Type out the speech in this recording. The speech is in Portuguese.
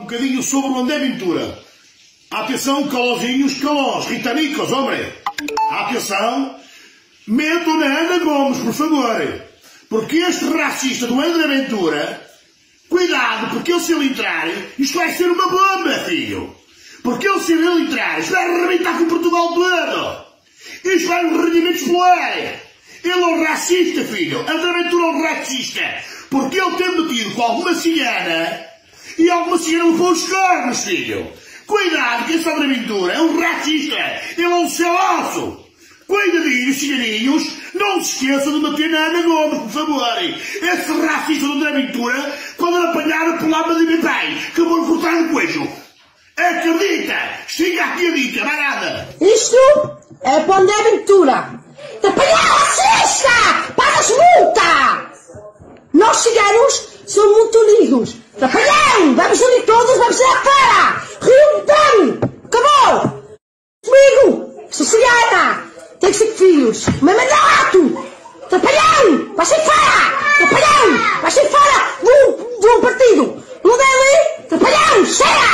Um bocadinho sobre o André Ventura. Atenção, calózinhos, calós, ritanicos, homem. Atenção. Medo na Ana Gomes, por favor. Porque este racista do André Ventura, cuidado, porque ele se ele entrar, isto vai ser uma bomba, filho. Porque ele se ele entrar, isto vai arrebentar com Portugal todo. Isto vai um rendimento explorar. Ele é um racista, filho. André Ventura é um racista. Porque ele tem metido com alguma cigana e alguma cigana levou os cornos, filho. Cuidado, que esse André Ventura é um racista. Ele é um celoso. Cuidadinhos, ciganinhos, não se esqueçam de bater na Ana Gomes, por favor. Esse racista do André Ventura, quando ele apanhar por lá de meu pai, que eu vou cortar no coelho. Acredita! Chega aqui a dica, nada! Isto é para André Ventura. Te apanhar racista! Pagas multa! Nós ciganos somos muito unidos. Te Dame! Vai mexer em todas, vai mexer a cara! Rio Dame! Acabou! Comigo! Sossegada! Tenho cinco filhos! Mas manda rato! Trapalhão! Vai sair fora! Trapalhão! Vai sair fora do, do partido! Não deve! Trapalhão! Chega!